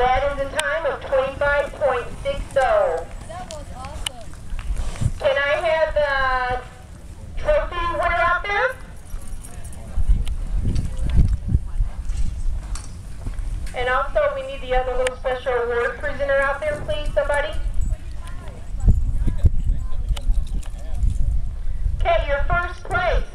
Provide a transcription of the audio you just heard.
That is a time of 25.60. That was awesome. Can I have the trophy winner out there? And also, we need the other little special award prisoner out there, please, somebody. Okay, your first place.